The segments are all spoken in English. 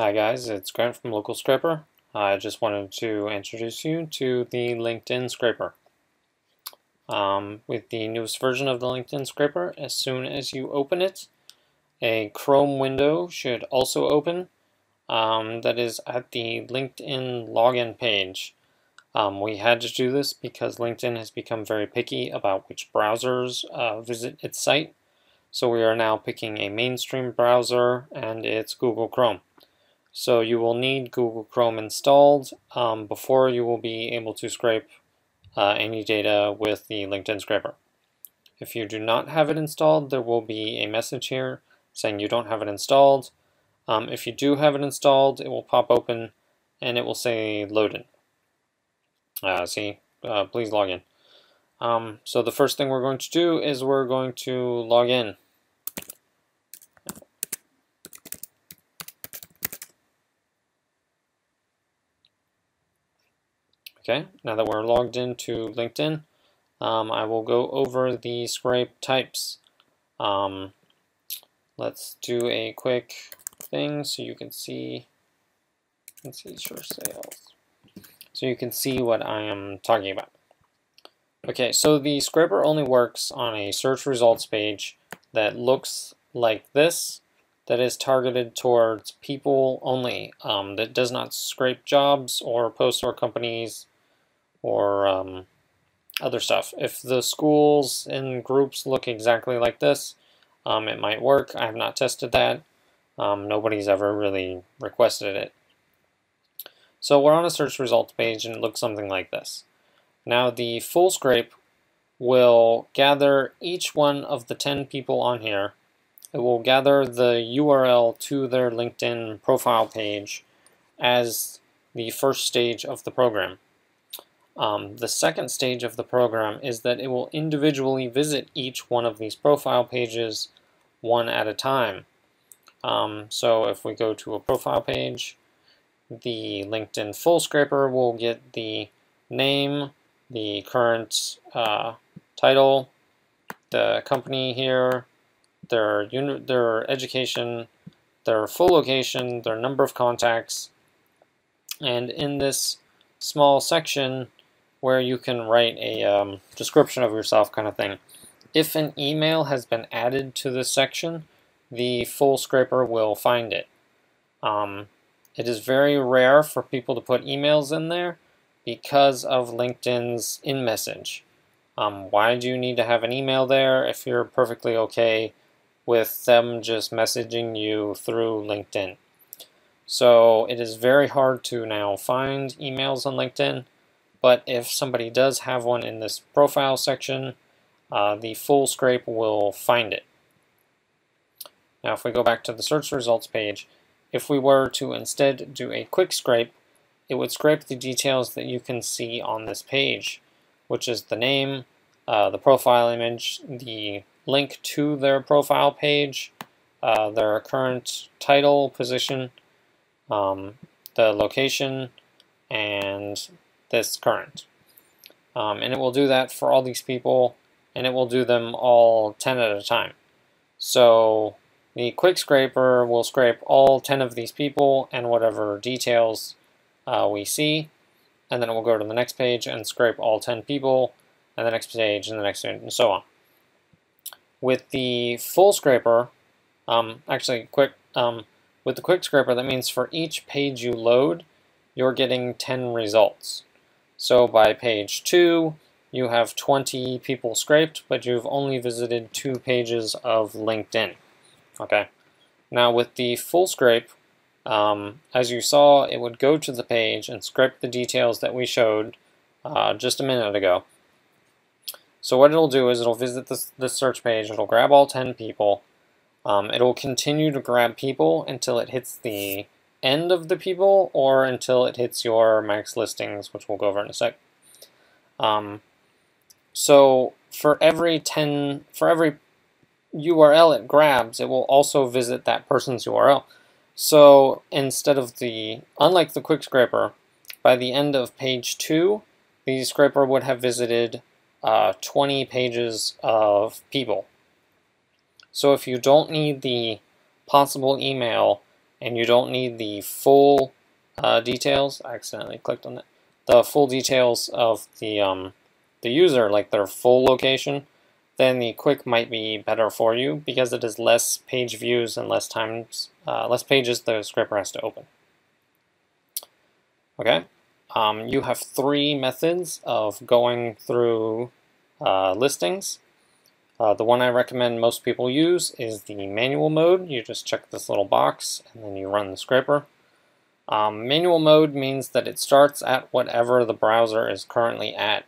Hi guys, it's Grant from Local Scraper. I just wanted to introduce you to the LinkedIn Scraper. Um, with the newest version of the LinkedIn Scraper, as soon as you open it, a Chrome window should also open. Um, that is at the LinkedIn login page. Um, we had to do this because LinkedIn has become very picky about which browsers uh, visit its site. So we are now picking a mainstream browser and it's Google Chrome. So you will need Google Chrome installed um, before you will be able to scrape uh, any data with the LinkedIn scraper. If you do not have it installed, there will be a message here saying you don't have it installed. Um, if you do have it installed, it will pop open and it will say loaded. Uh, see, uh, please log in. Um, so the first thing we're going to do is we're going to log in. Okay, now that we're logged into LinkedIn, um, I will go over the scrape types. Um, let's do a quick thing so you can see, let's see, sure sales. So you can see what I am talking about. Okay, so the scraper only works on a search results page that looks like this, that is targeted towards people only, um, that does not scrape jobs or posts or companies or um, other stuff. If the schools and groups look exactly like this, um, it might work. I have not tested that. Um, nobody's ever really requested it. So we're on a search results page and it looks something like this. Now the full scrape will gather each one of the 10 people on here. It will gather the URL to their LinkedIn profile page as the first stage of the program. Um, the second stage of the program is that it will individually visit each one of these profile pages one at a time. Um, so if we go to a profile page, the LinkedIn full scraper will get the name, the current uh, title, the company here, their their education, their full location, their number of contacts, and in this small section where you can write a um, description of yourself kind of thing. If an email has been added to this section, the full scraper will find it. Um, it is very rare for people to put emails in there because of LinkedIn's in-message. Um, why do you need to have an email there if you're perfectly okay with them just messaging you through LinkedIn? So it is very hard to now find emails on LinkedIn, but if somebody does have one in this profile section, uh, the full scrape will find it. Now if we go back to the search results page, if we were to instead do a quick scrape, it would scrape the details that you can see on this page, which is the name, uh, the profile image, the link to their profile page, uh, their current title, position, um, the location, and this current. Um, and it will do that for all these people, and it will do them all 10 at a time. So the quick scraper will scrape all 10 of these people and whatever details uh, we see, and then it will go to the next page and scrape all 10 people, and the next page, and the next page, and so on. With the full scraper, um, actually, quick, um, with the quick scraper, that means for each page you load, you're getting 10 results. So by page 2, you have 20 people scraped, but you've only visited two pages of LinkedIn. Okay. Now with the full scrape, um, as you saw, it would go to the page and scrape the details that we showed uh, just a minute ago. So what it'll do is it'll visit this, this search page, it'll grab all 10 people, um, it'll continue to grab people until it hits the end of the people or until it hits your max listings, which we'll go over in a sec. Um, so for every 10, for every URL it grabs, it will also visit that person's URL. So instead of the, unlike the quick scraper, by the end of page two, the scraper would have visited uh, 20 pages of people. So if you don't need the possible email and you don't need the full uh, details, I accidentally clicked on that, the full details of the, um, the user, like their full location, then the quick might be better for you because it is less page views and less times, uh, less pages the scraper has to open. Okay, um, you have three methods of going through uh, listings. Uh, the one I recommend most people use is the manual mode. You just check this little box and then you run the scraper. Um, manual mode means that it starts at whatever the browser is currently at.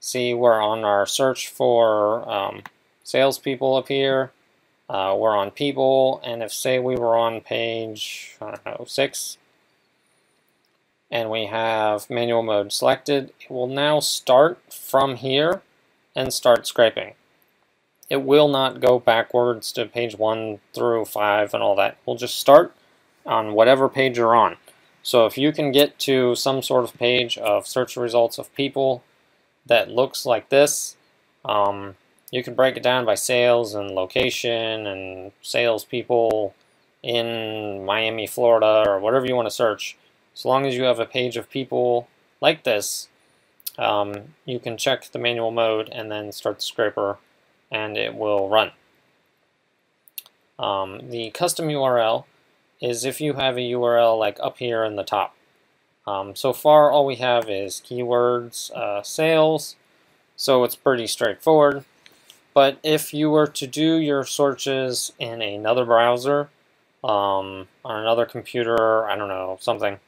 See, we're on our search for um, salespeople up here. Uh, we're on people, and if say we were on page, I don't know, 6, and we have manual mode selected, it will now start from here and start scraping. It will not go backwards to page 1 through 5 and all that. We'll just start on whatever page you're on. So if you can get to some sort of page of search results of people that looks like this. Um, you can break it down by sales and location and salespeople in Miami, Florida, or whatever you want to search. As long as you have a page of people like this, um, you can check the manual mode and then start the scraper and it will run. Um, the custom URL is if you have a URL like up here in the top. Um, so far, all we have is keywords, uh, sales, so it's pretty straightforward. But if you were to do your searches in another browser, um, on another computer, I don't know, something,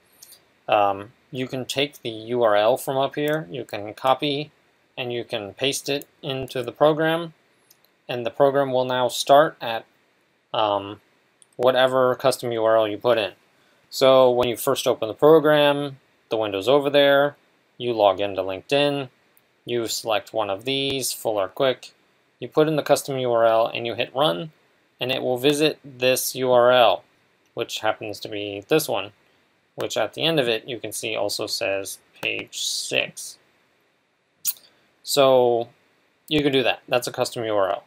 um, you can take the URL from up here, you can copy and you can paste it into the program, and the program will now start at um, whatever custom URL you put in. So when you first open the program, the window's over there, you log into LinkedIn, you select one of these, full or quick, you put in the custom URL and you hit run, and it will visit this URL, which happens to be this one, which at the end of it you can see also says page 6. So you can do that. That's a custom URL.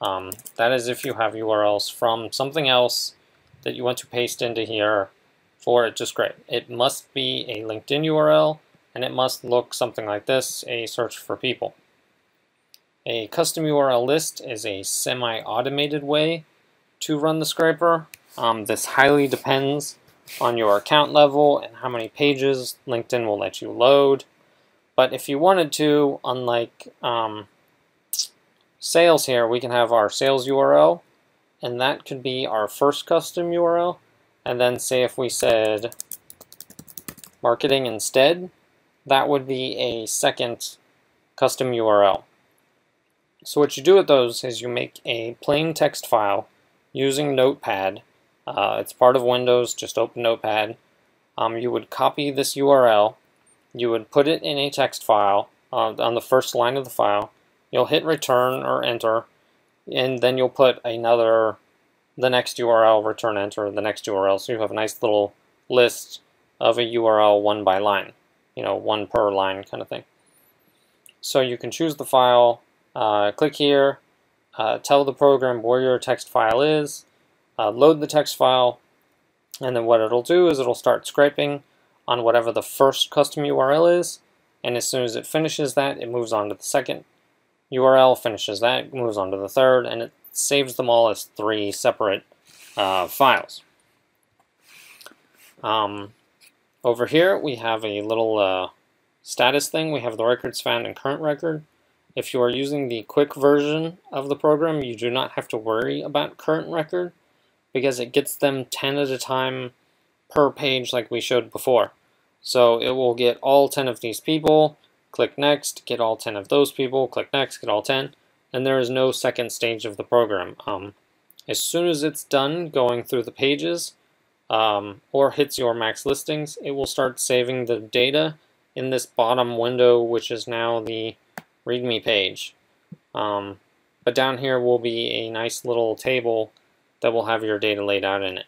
Um, that is if you have URLs from something else that you want to paste into here for it just great. It must be a LinkedIn URL and it must look something like this, a search for people. A custom URL list is a semi-automated way to run the scraper. Um, this highly depends on your account level and how many pages LinkedIn will let you load. But if you wanted to, unlike um, sales here, we can have our sales URL, and that could be our first custom URL. And then say if we said marketing instead, that would be a second custom URL. So what you do with those is you make a plain text file using Notepad. Uh, it's part of Windows, just open Notepad. Um, you would copy this URL, you would put it in a text file uh, on the first line of the file, you'll hit return or enter, and then you'll put another the next URL, return enter the next URL. So you have a nice little list of a URL one by line, you know, one per line kind of thing. So you can choose the file, uh, click here, uh, tell the program where your text file is, uh, load the text file, and then what it'll do is it'll start scraping on whatever the first custom URL is, and as soon as it finishes that, it moves on to the second URL, finishes that, moves on to the third, and it saves them all as three separate uh, files. Um, over here we have a little uh, status thing. We have the records found and current record. If you are using the quick version of the program, you do not have to worry about current record because it gets them 10 at a time per page like we showed before. So it will get all 10 of these people, click next, get all 10 of those people, click next, get all 10, and there is no second stage of the program. Um, as soon as it's done going through the pages um, or hits your max listings, it will start saving the data in this bottom window, which is now the README page. Um, but down here will be a nice little table that will have your data laid out in it.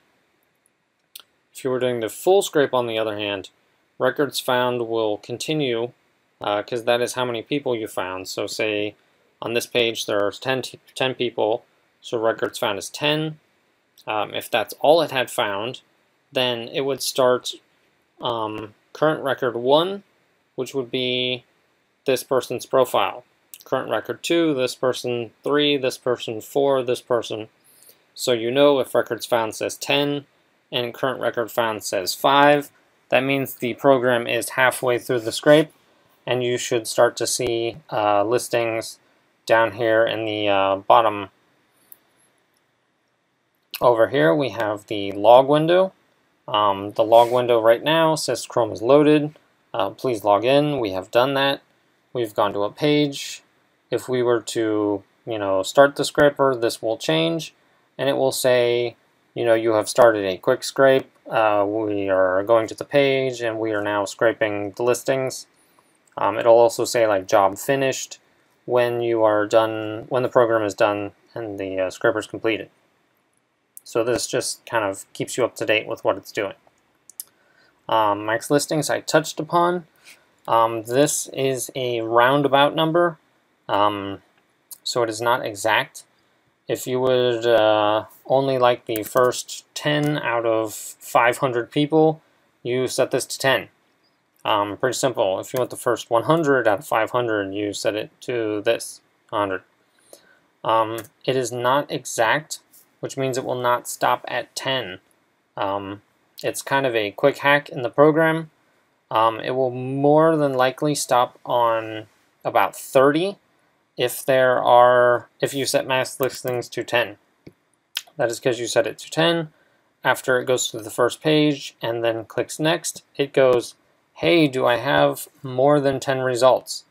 If you were doing the full scrape, on the other hand, records found will continue because uh, that is how many people you found. So say on this page, there's 10, 10 people, so records found is 10. Um, if that's all it had found, then it would start um, current record 1, which would be this person's profile. Current record 2, this person 3, this person 4, this person. So you know if records found says 10 and current record found says 5, that means the program is halfway through the scrape and you should start to see uh, listings down here in the uh, bottom. Over here we have the log window. Um, the log window right now says Chrome is loaded. Uh, please log in. We have done that. We've gone to a page. If we were to, you know, start the scraper, this will change, and it will say, you know, you have started a quick scrape. Uh, we are going to the page, and we are now scraping the listings. Um, it'll also say like job finished when you are done, when the program is done and the uh, is completed. So this just kind of keeps you up to date with what it's doing. Um, Max listings I touched upon. Um, this is a roundabout number, um, so it is not exact. If you would uh, only like the first 10 out of 500 people, you set this to 10. Um, pretty simple. If you want the first 100 out of 500, you set it to this, 100. Um, it is not exact, which means it will not stop at 10. Um, it's kind of a quick hack in the program. Um, it will more than likely stop on about 30 if there are, if you set max listings to 10. That is because you set it to 10. After it goes to the first page and then clicks next, it goes hey, do I have more than 10 results?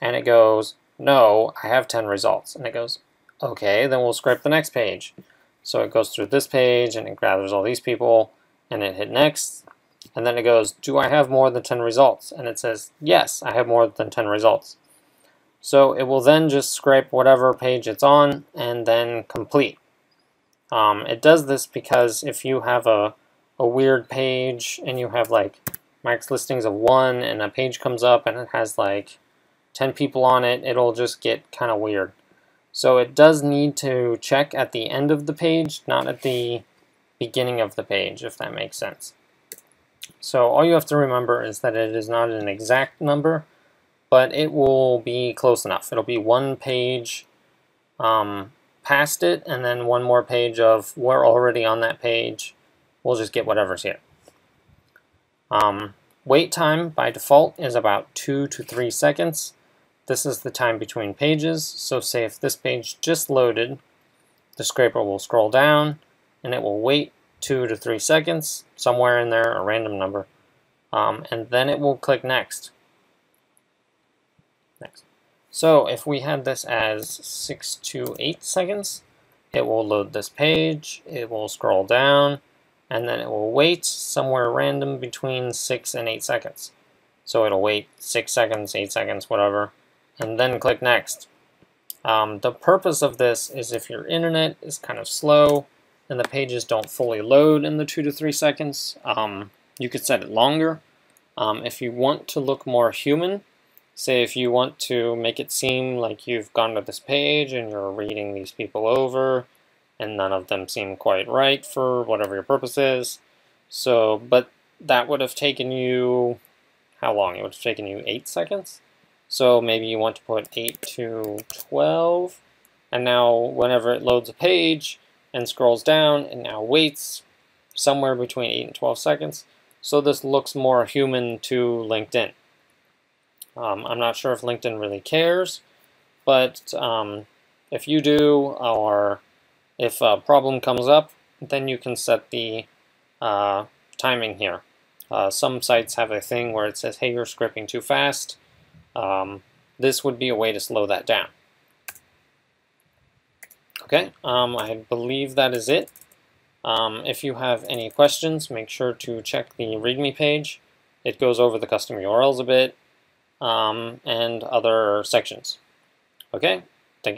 And it goes, no, I have 10 results. And it goes, okay, then we'll scrape the next page. So it goes through this page and it gathers all these people and it hit next. And then it goes, do I have more than 10 results? And it says, yes, I have more than 10 results. So it will then just scrape whatever page it's on and then complete. Um, it does this because if you have a, a weird page and you have like max listings of one and a page comes up and it has like 10 people on it, it'll just get kind of weird. So it does need to check at the end of the page, not at the beginning of the page, if that makes sense. So all you have to remember is that it is not an exact number, but it will be close enough. It'll be one page um, past it, and then one more page of we're already on that page. We'll just get whatever's here. Um, wait time by default is about 2 to 3 seconds. This is the time between pages, so say if this page just loaded, the scraper will scroll down and it will wait 2 to 3 seconds, somewhere in there, a random number, um, and then it will click next. Next. So if we had this as 6 to 8 seconds, it will load this page, it will scroll down, and then it will wait somewhere random between 6 and 8 seconds. So it'll wait 6 seconds, 8 seconds, whatever, and then click next. Um, the purpose of this is if your internet is kind of slow and the pages don't fully load in the 2 to 3 seconds, um, you could set it longer. Um, if you want to look more human, say if you want to make it seem like you've gone to this page and you're reading these people over, and none of them seem quite right for whatever your purpose is. So, but that would have taken you, how long? It would have taken you 8 seconds? So maybe you want to put 8 to 12, and now whenever it loads a page and scrolls down, it now waits somewhere between 8 and 12 seconds. So this looks more human to LinkedIn. Um, I'm not sure if LinkedIn really cares, but um, if you do, or if a problem comes up, then you can set the uh, timing here. Uh, some sites have a thing where it says, hey, you're scripting too fast. Um, this would be a way to slow that down. Okay, um, I believe that is it. Um, if you have any questions, make sure to check the README page. It goes over the custom URLs a bit um, and other sections. Okay,